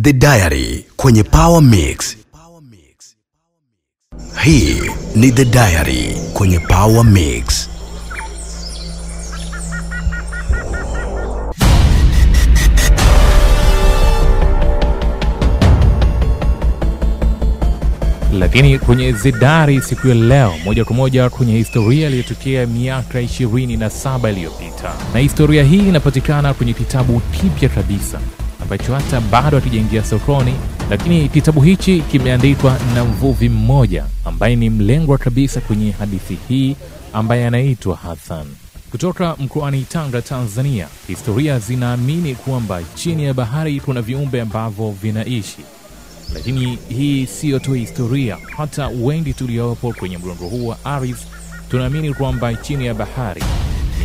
The Diary kwenye Power Mix. Hii ni The Diary kwenye Power Mix. Lakini kwenye Zidari siku ya leo, moja kwa moja kwenye historia iliyotokea miaka ishirini na saba iliyopita, na historia hii inapatikana kwenye kitabu kipya kabisa ambacho hata bado hakijaingia sokoni, lakini kitabu hichi kimeandikwa na mvuvi mmoja ambaye ni mlengwa kabisa kwenye hadithi hii ambaye anaitwa Hathan kutoka mkoani Tanga, Tanzania. Historia zinaamini kwamba chini ya bahari kuna viumbe ambavyo vinaishi lakini hii siyo tu historia. Hata wengi tuliopo kwenye mgongo huu wa aris tunaamini kwamba chini ya bahari,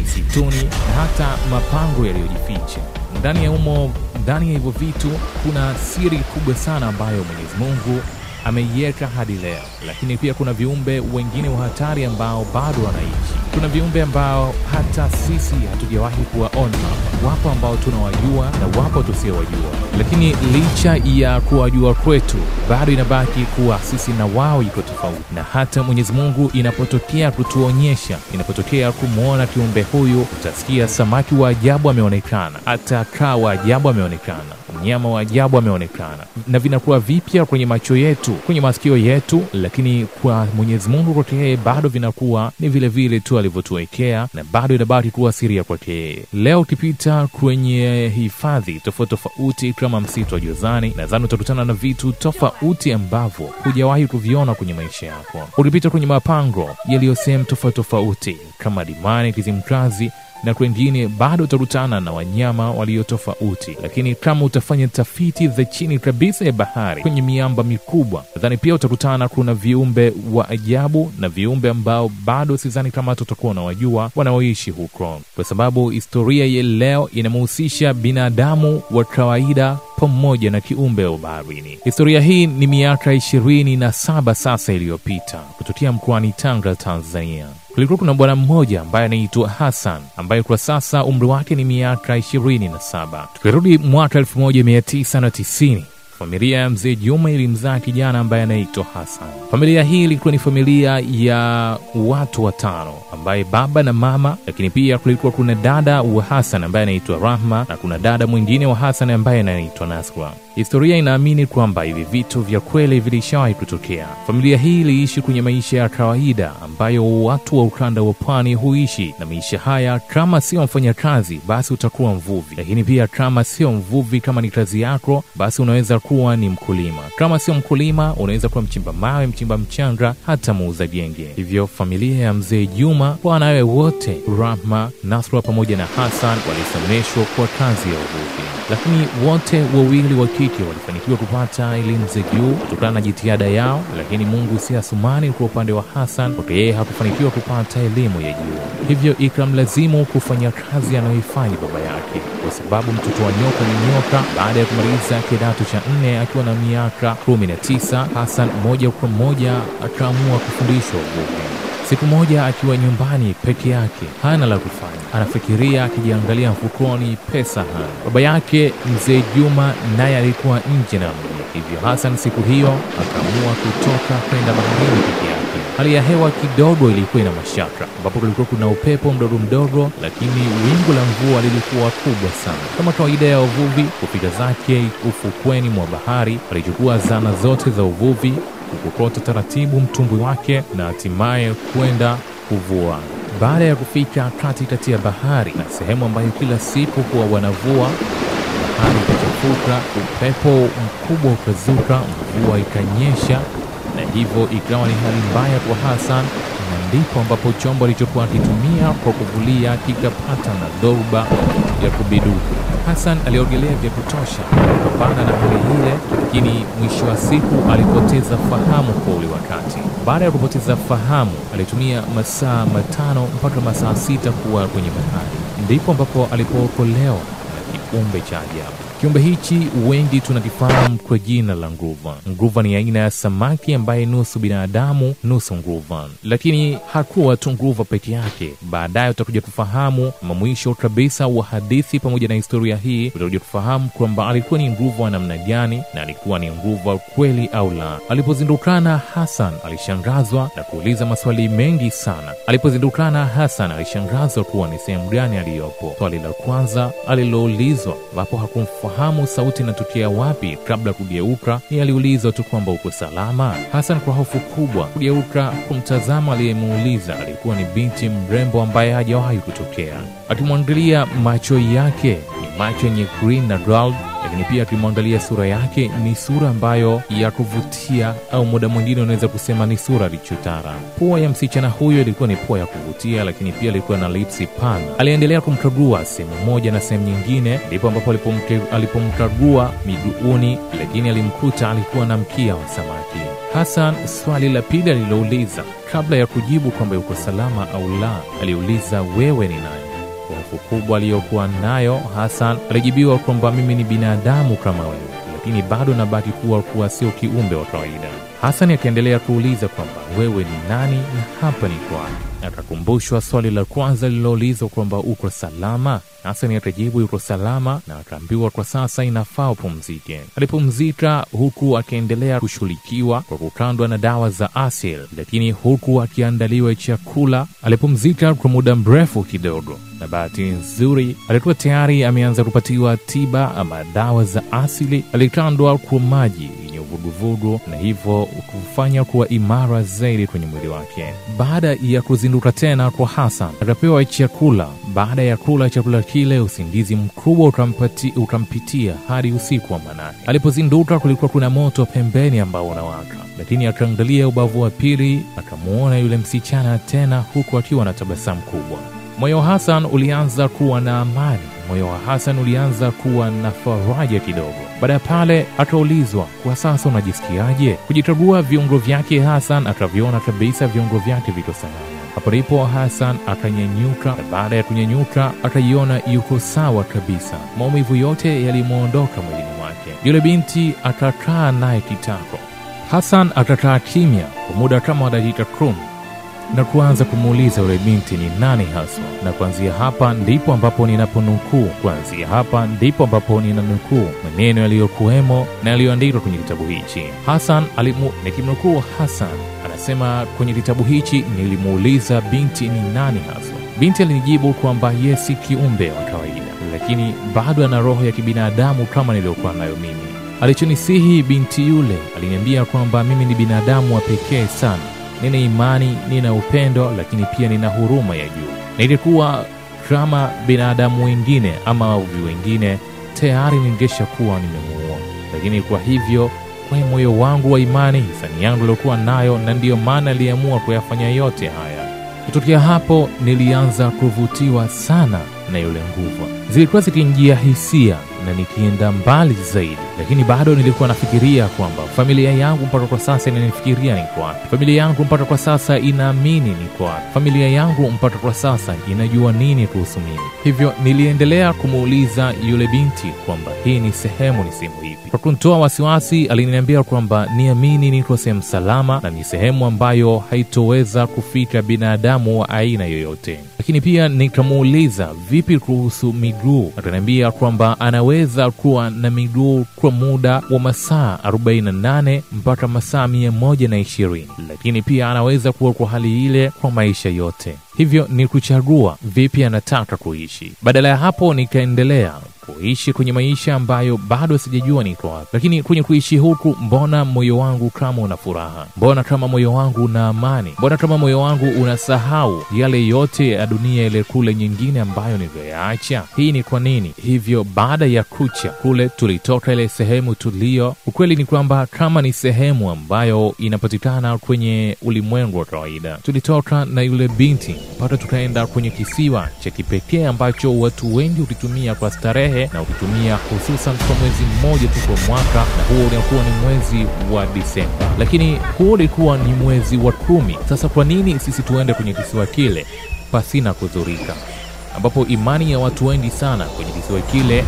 misituni na hata mapango yaliyojificha ndani ya umo, ndani ya hivyo vitu kuna siri kubwa sana ambayo Mwenyezi Mungu ameiweka hadi leo. Lakini pia kuna viumbe wengine wa hatari ambao bado wanaishi. Kuna viumbe ambao hata sisi hatujawahi kuwaona. Wapo ambao tunawajua na wapo tusiowajua, lakini licha ya kuwajua kwetu, bado inabaki kuwa sisi na wao iko tofauti. Na hata Mwenyezi Mungu inapotokea kutuonyesha, inapotokea kumwona kiumbe huyu, utasikia samaki wa ajabu ameonekana, hata kaa wa ajabu ameonekana mnyama wa ajabu ameonekana, na vinakuwa vipya kwenye macho yetu, kwenye masikio yetu, lakini kwa Mwenyezi Mungu kwake yeye bado vinakuwa ni vile vile tu alivyotuwekea, na bado inabaki kuwa siri ya kwake yeye. Leo ukipita kwenye hifadhi tofauti tofauti kama msitu wa Jozani, nadhani utakutana na vitu tofauti ambavyo hujawahi kuviona kwenye maisha yako. Ukipita kwenye mapango yaliyo sehemu tofauti tofauti kama Dimani, Kizimkazi na kwengine bado utakutana na wanyama walio tofauti, lakini kama utafanya tafiti za chini kabisa ya bahari kwenye miamba mikubwa, nadhani pia utakutana kuna viumbe wa ajabu na viumbe ambao bado sizani kama tutakuwa unawajua wanaoishi huko, kwa sababu historia ya leo inamhusisha binadamu wa kawaida pamoja na kiumbe wa baharini. Historia hii ni miaka ishirini na saba sasa iliyopita kutokea mkoani Tanga, Tanzania. Kulikuwa kuna bwana mmoja ambaye anaitwa Hassan ambaye kwa sasa umri wake ni miaka ishirini na saba. Tukirudi mwaka elfu moja mia tisa na tisini familia ya mzee Juma ilimzaa kijana ambaye anaitwa Hassan. Familia hii ilikuwa ni familia ya watu watano, ambaye baba na mama, lakini pia kulikuwa kuna dada wa Hassan ambaye anaitwa Rahma na kuna dada mwingine wa Hassan ambaye anaitwa Nasra. Historia inaamini kwamba hivi vitu vya kweli vilishawahi kutokea. Familia hii iliishi kwenye maisha ya kawaida ambayo watu wa ukanda wa pwani huishi, na maisha haya, kama sio mfanyakazi, basi utakuwa mvuvi, lakini pia kama sio mvuvi, kama ni kazi yako, basi unaweza kuwa ni mkulima. Kama sio mkulima, unaweza kuwa mchimba mawe, mchimba mchanga, hata muuza genge. Hivyo familia ya mzee Juma, wanawe wote Rahma, Nasra pamoja na Hassan walisomeshwa kwa kazi ya uvuvi lakini wote wawili wa kike walifanikiwa kupata elimu za juu kutokana na jitihada yao, lakini Mungu si asumani kwa upande wa hasan kwake yeye hakufanikiwa kupata elimu ya juu, hivyo ikamlazimu kufanya kazi anayoifanya baba yake, kwa sababu mtoto wa nyoka ni nyoka. Baada ya kumaliza kidato cha nne akiwa na miaka kumi na tisa, Hassan moja kwa moja akaamua kufundishwa uvuvi. Siku moja akiwa nyumbani peke yake, hana la kufanya, anafikiria akijiangalia mfukoni, pesa hana. Baba yake mzee Juma naye alikuwa nje na mji, hivyo hasan siku hiyo akaamua kutoka kwenda baharini peke yake. Hali ya hewa kidogo ilikuwa ina mashaka, ambapo kulikuwa kuna upepo mdogo mdogo, lakini wingu la mvua lilikuwa kubwa sana. Kama kawaida ya uvuvi, kufika zake ufukweni mwa bahari, alichukua zana zote za uvuvi kukokota taratibu mtumbwi wake na hatimaye kwenda kuvua. Baada ya kufika kati kati ya bahari na sehemu ambayo kila siku huwa wanavua, bahari ikachafuka, upepo mkubwa ukazuka, mvua ikanyesha, na hivyo ikawa ni hali mbaya kwa hasan na ndipo ambapo chombo alichokuwa akitumia kwa kuvulia kikapata na dhoruba ya kubidu. Hassan aliogelea vya kutosha kupambana na hali ile, lakini mwisho wa siku alipoteza fahamu kwa ule wakati. Baada ya kupoteza fahamu, alitumia masaa matano mpaka masaa sita kuwa kwenye bahari, ndipo ambapo alipookolewa na kiumbe cha ajabu. Kiumbe hichi wengi tunakifahamu kwa jina la nguva. Nguva ni aina ya samaki ambaye nusu binadamu nusu nguva, lakini hakuwa tu nguva peke yake. Baadaye utakuja kufahamu mamwisho kabisa wa hadithi pamoja na historia hii, utakuja kufahamu kwamba alikuwa ni nguva namna gani na alikuwa ni nguva kweli au la. Alipozindukana Hasan alishangazwa na kuuliza maswali mengi sana. Alipozindukana Hasan alishangazwa kuwa ni sehemu gani aliyopo. Swali la kwanza aliloulizwa, sauti inatokea wapi, kabla kugeuka ni aliulizwa tu kwamba uko salama. Hasan kwa hofu kubwa kugeuka kumtazama aliyemuuliza. Alikuwa ni binti mrembo ambaye hajawahi kutokea. Akimwangalia macho yake ni macho yenye green na gold lakini pia akimwangalia sura yake ni sura ambayo ya kuvutia, au muda mwingine unaweza kusema ni sura lichotara. Pua ya msichana huyo ilikuwa ni pua ya kuvutia, lakini pia ilikuwa na lipsi pana. Aliendelea kumkagua sehemu moja na sehemu nyingine, ndipo ambapo alipomkagua miguuni, lakini alimkuta alikuwa na mkia wa samaki. Hasan, swali la pili alilouliza kabla ya kujibu kwamba yuko salama au la, aliuliza wewe ni nani? Kwa hofu kubwa aliyokuwa nayo, Hasan alijibiwa kwamba mimi ni binadamu kama wewe, lakini bado nabaki kuwa kuwa sio kiumbe wa kawaida. Hasan akaendelea kuuliza kwamba wewe ni nani na hapa ni kwani. Akakumbushwa swali la kwanza lililoulizwa kwamba uko salama. hasani akajibu yuko salama, na akaambiwa kwa sasa inafaa upumzike. Alipumzika huku akiendelea kushughulikiwa kwa kukandwa na dawa za asil lakini huku akiandaliwa chakula. Alipumzika kwa muda mrefu kidogo, na bahati nzuri alikuwa tayari ameanza kupatiwa tiba ama dawa za asili. Alikandwa kwa maji vuguvugu na hivyo kufanya kuwa imara zaidi kwenye mwili wake. Baada ya kuzinduka tena kwa Hasan, akapewa chakula. Baada ya kula chakula kile, usingizi mkubwa ukampati, ukampitia hadi usiku wa manane. Alipozinduka, kulikuwa kuna moto pembeni ambao unawaka, lakini akaangalia ubavu wa pili, akamwona yule msichana tena, huku akiwa na tabasamu kubwa. Moyo wa Hasan ulianza kuwa na amani. Moyo wa Hasan ulianza kuwa na faraja kidogo. Baada ya pale, akaulizwa kwa sasa unajisikiaje? Kujitagua viungo vyake, Hasan akaviona kabisa viungo vyake viko salama. Hapo ndipo Hasan akanyenyuka na baada ya kunyenyuka akaiona yuko sawa kabisa, maumivu yote yalimwondoka mwilini mwake. Yule binti akakaa naye kitako. Hasan akakaa kimya kwa muda kama dakika kumi na kuanza kumuuliza yule binti ni nani haswa, na kuanzia hapa ndipo ambapo ninaponukuu, kuanzia hapa ndipo ambapo ninanukuu maneno yaliyokuwemo na yaliyoandikwa kwenye kitabu hichi. Hasan alimu, nikimnukuu Hasan anasema kwenye kitabu hichi, nilimuuliza binti ni nani haswa. Binti alinijibu kwamba yeye si kiumbe wa kawaida, lakini bado ana roho ya kibinadamu kama niliyokuwa nayo mimi. Alichonisihi binti yule, aliniambia kwamba mimi ni binadamu wa pekee sana nina imani, nina upendo, lakini pia nina huruma ya juu. Nilikuwa kama binadamu wengine ama wavuvi wengine, tayari ningesha kuwa nimemuua, lakini kwa hivyo kwa moyo wangu wa imani, hisani yangu iliokuwa nayo, na ndiyo maana aliamua kuyafanya yote haya. Kutokea hapo nilianza kuvutiwa sana na yule nguvu, zilikuwa zikinjia hisia na nikienda mbali zaidi, lakini bado nilikuwa nafikiria kwamba familia yangu mpaka kwa sasa inanifikiria niko wapi, familia yangu mpaka kwa sasa inaamini niko wapi, familia yangu mpaka kwa sasa inajua nini kuhusu mimi. Hivyo niliendelea kumuuliza yule binti kwamba hii ni sehemu, ni sehemu hipi Kwa kunitoa wasiwasi, aliniambia kwamba niamini niko sehemu salama na ni sehemu ambayo haitoweza kufika binadamu wa aina yoyote. Lakini pia nikamuuliza vipi kuhusu miguu, akaniambia kwamba anaweza kuwa na miguu kwa muda wa masaa 48 mpaka masaa 120, lakini pia anaweza kuwa kwa hali ile kwa maisha yote. Hivyo ni kuchagua vipi anataka kuishi. Badala ya hapo, nikaendelea kuishi kwenye maisha ambayo bado sijajua niko wapi, lakini kwenye kuishi huku, mbona moyo wangu kama una furaha? Mbona kama moyo wangu una amani? Mbona kama moyo wangu unasahau yale yote ya dunia ile kule nyingine ambayo niliyoyaacha? Hii ni kwa nini? Hivyo baada ya kucha kule, tulitoka ile sehemu tulio. Ukweli ni kwamba kama ni sehemu ambayo inapatikana kwenye ulimwengu wa kawaida, tulitoka na yule binti mpaka tukaenda kwenye kisiwa cha kipekee ambacho watu wengi hukitumia kwa starehe na ukitumia hususan kwa mwezi mmoja tu kwa mwaka, na huo unakuwa ni mwezi wa Disemba, lakini huo ulikuwa ni mwezi wa kumi. Sasa kwa nini sisi tuende kwenye kisiwa kile pasina kuzurika ambapo imani ya watu wengi sana kwenye kisiwa kile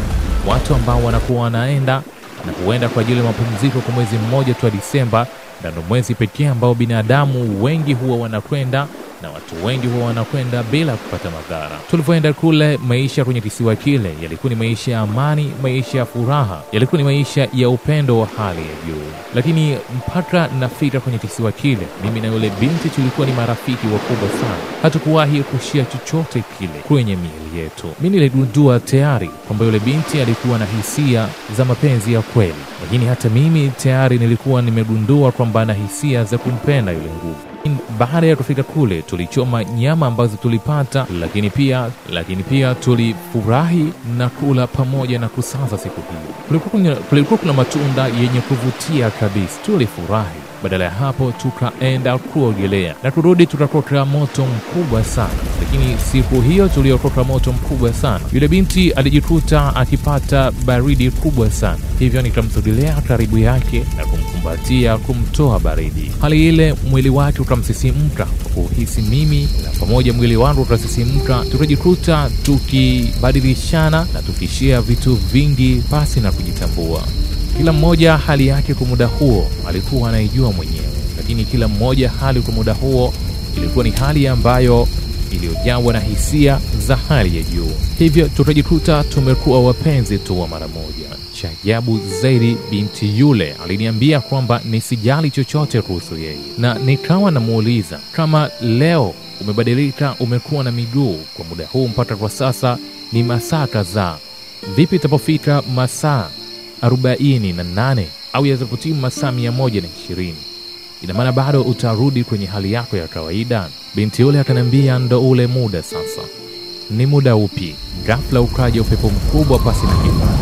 watu ambao wanakuwa wanaenda na huenda kwa ajili ya mapumziko kwa mwezi mmoja tu wa Disemba, na ndo mwezi pekee ambao binadamu wengi huwa wanakwenda na watu wengi huwa wanakwenda bila kupata madhara. Tulivyoenda kule, maisha kwenye kisiwa kile yalikuwa ni maisha ya amani, maisha ya furaha, yalikuwa ni maisha ya upendo wa hali ya juu. Lakini mpaka nafika kwenye kisiwa kile, mimi na yule binti tulikuwa ni marafiki wakubwa sana, hatukuwahi kushia chochote kile kwenye miili yetu. Mi niligundua tayari kwamba yule binti alikuwa na hisia za mapenzi ya kweli, lakini hata mimi tayari nilikuwa nimegundua kwamba na hisia za kumpenda yule nguvu. Baada ya kufika kule tulichoma nyama ambazo tulipata, lakini pia lakini pia tulifurahi na kula pamoja na kusaza siku hiyo. Kulikuwa kuna, matunda yenye kuvutia kabisa, tulifurahi. Badala ya hapo tukaenda kuogelea na kurudi, tukakota moto mkubwa sana. Lakini siku hiyo tuliokota moto mkubwa sana, yule binti alijikuta akipata baridi kubwa sana, hivyo nikamsogelea karibu yake na kumkumbatia kumtoa baridi. Hali ile mwili wake ukamsisimka kuhisi mimi, na pamoja mwili wangu ukasisimka, tukajikuta tukibadilishana na tukishia vitu vingi pasi na kujitambua. Kila mmoja hali yake kwa muda huo alikuwa anaijua mwenyewe, lakini kila mmoja hali kwa muda huo ilikuwa ni hali ambayo iliyojawa na hisia za hali ya juu, hivyo tutajikuta tumekuwa wapenzi tu wa mara moja. Cha ajabu zaidi, binti yule aliniambia kwamba nisijali chochote kuhusu yeye, na nikawa namuuliza kama leo umebadilika, umekuwa na miguu kwa muda huu mpaka kwa sasa ni masaa kadhaa, vipi itapofika masaa arobaini na nane au yazapotimu masaa mia moja na ishirini ina maana bado utarudi kwenye hali yako ya kawaida? Binti yule akaniambia ndo ule muda sasa. Ni muda upi? Ghafla ukaja upepo mkubwa pasi na kibali.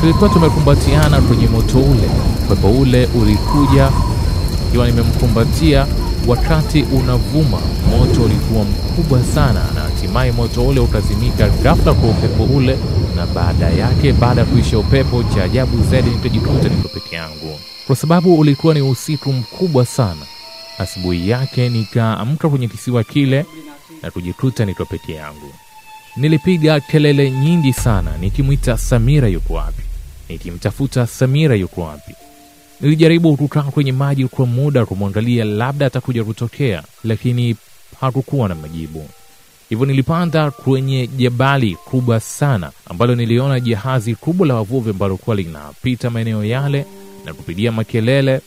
Tulikuwa tumekumbatiana kwenye moto ule. Upepo ule ulikuja ikiwa nimemkumbatia wakati unavuma. Moto ulikuwa mkubwa sana, na hatimaye moto ule ukazimika ghafla kwa upepo ule, na baada yake, baada ya kuisha upepo, cha ajabu zaidi nitajikuta niko peke yangu, kwa sababu ulikuwa ni usiku mkubwa sana. Asubuhi yake nikaamka kwenye kisiwa kile na kujikuta niko peke yangu. Nilipiga kelele nyingi sana nikimwita Samira yuko wapi, nikimtafuta Samira yuko wapi. Nilijaribu kukaa kwenye maji kwa muda kumwangalia, labda atakuja kutokea, lakini hakukuwa na majibu. Hivyo nilipanda kwenye jabali kubwa sana ambalo niliona jahazi kubwa la wavuvi ambalo kuwa linapita maeneo yale na kupigia makelele.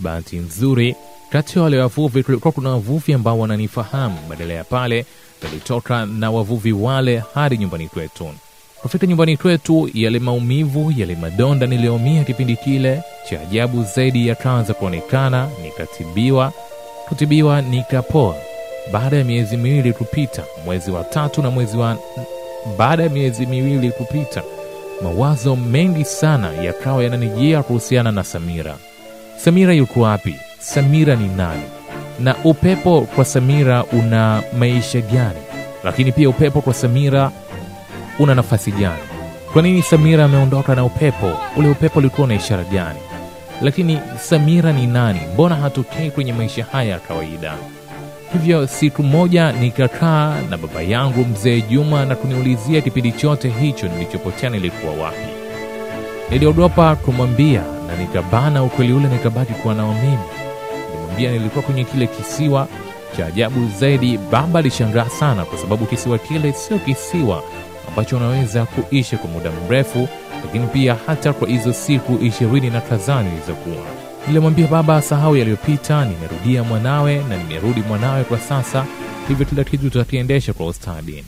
Bahati nzuri, kati ya wale wavuvi kulikuwa kuna wavuvi ambao wananifahamu. Badala ya pale, nilitoka na wavuvi wale hadi nyumbani kwetu. Kufika nyumbani kwetu, yale maumivu, yale madonda niliyoumia kipindi kile, cha ajabu zaidi yakaanza kuonekana. Nikatibiwa, kutibiwa, nikapoa. Baada ya miezi miwili kupita, mwezi wa tatu na mwezi wa baada ya miezi miwili kupita, mawazo mengi sana yakawa yananijia kuhusiana na Samira. Samira yuko wapi? Samira ni nani? Na upepo kwa Samira una maisha gani? Lakini pia upepo kwa Samira una nafasi gani? Kwa nini Samira ameondoka na upepo? Ule upepo ulikuwa na ishara gani? Lakini Samira ni nani? Mbona hatokei kwenye maisha haya ya kawaida? Hivyo siku moja nikakaa na baba yangu mzee Juma na kuniulizia kipindi chote hicho nilichopotea nilikuwa wapi. Niliogopa kumwambia na nikabana ukweli ule, nikabaki kuwa nao mimi. Nilimwambia nilikuwa kwenye kile kisiwa. Cha ajabu zaidi, baba alishangaa sana, kwa sababu kisiwa kile sio kisiwa ambacho unaweza kuishi kwa muda mrefu, lakini pia hata kwa hizo siku ishirini na kadhaa nilizokuwa Nilimwambia baba, sahau yaliyopita, nimerudia mwanawe na nimerudi mwanawe kwa sasa, hivyo kila kitu tutakiendesha kwa ustadi.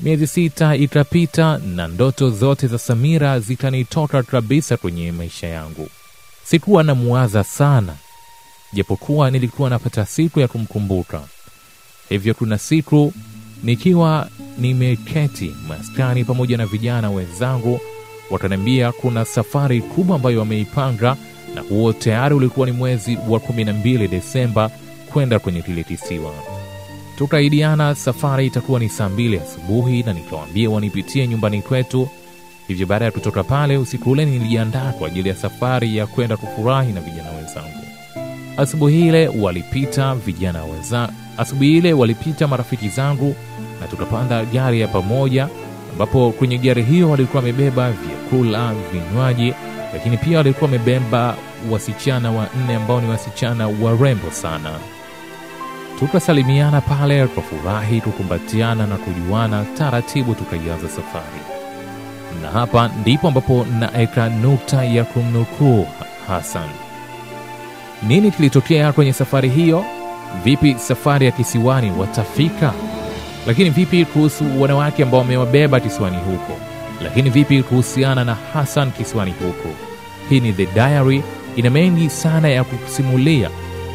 Miezi sita ikapita na ndoto zote za Samira zikanitoka kabisa kwenye maisha yangu. Sikuwa namuwaza sana, japokuwa nilikuwa napata siku ya kumkumbuka. Hivyo kuna siku nikiwa nimeketi maskani pamoja na vijana wenzangu, wakaniambia kuna safari kubwa ambayo wameipanga na huo tayari ulikuwa ni mwezi wa 12 Desemba kwenda kwenye kile kisiwa. Tukaidiana safari itakuwa ni saa mbili asubuhi, na nikawaambia wanipitie nyumbani kwetu. Hivyo baada ya kutoka pale usiku ule, nilijiandaa kwa ajili ya safari ya kwenda kufurahi na vijana wenzangu. Asubuhi ile walipita vijana wenza, asubuhi ile walipita marafiki zangu na tukapanda gari ya pamoja ambapo kwenye gari hiyo walikuwa wamebeba vyakula, vinywaji, lakini pia walikuwa wamebeba wasichana wanne ambao ni wasichana warembo sana. Tukasalimiana pale kwa furahi, kukumbatiana na kujuana taratibu, tukaianza safari, na hapa ndipo ambapo naeka nukta ya kumnukuu hasan Nini kilitokea kwenye safari hiyo? Vipi safari ya kisiwani watafika? Lakini vipi kuhusu wanawake ambao wamewabeba kisiwani huko? Lakini vipi kuhusiana na hasan kisiwani huku? Hii ni The Diary, ina mengi sana ya kukusimulia,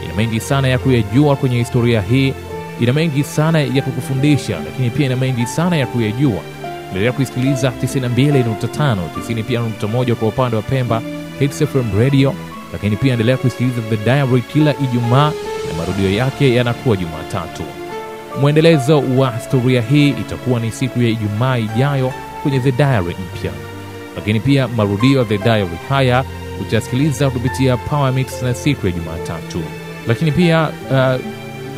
ina mengi sana ya kuyajua kwenye historia hii, ina mengi sana ya kukufundisha, lakini pia ina mengi sana ya kuyajua. Endelea kuisikiliza 92.5, 90 pia nukta moja kwa upande wa Pemba Hits Radio, lakini pia endelea kuisikiliza The Diary kila Ijumaa na marudio yake yanakuwa Jumatatu. Mwendelezo wa historia hii itakuwa ni siku ya Ijumaa ijayo kwenye The Diary mpya, lakini pia marudio ya The Diary haya utasikiliza kupitia Power Mix na siku ya Jumatatu, lakini pia uh,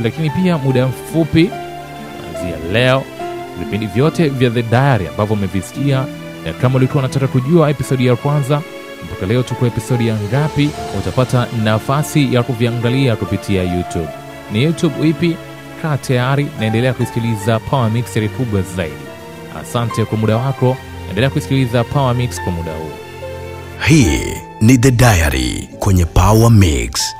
lakini pia muda mfupi kuanzia leo vipindi vyote vya The Diary ambavyo umevisikia, na kama ulikuwa unataka kujua episodi ya kwanza mpaka leo tuko episodi ya ngapi, utapata nafasi ya kuviangalia kupitia YouTube. Ni YouTube ipi? Kaa tayari, naendelea kusikiliza Power Mix kubwa zaidi. Asante kwa muda wako, endelea kusikiliza Power Mix kwa muda huu. Hii ni The Diary kwenye Power Mix.